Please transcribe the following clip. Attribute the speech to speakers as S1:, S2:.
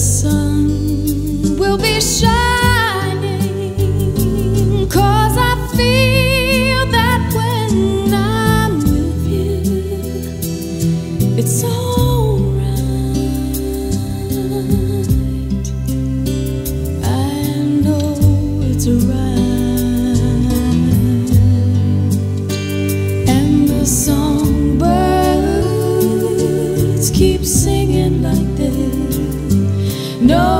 S1: sun will be shining Cause I feel that when I'm with you It's all
S2: No.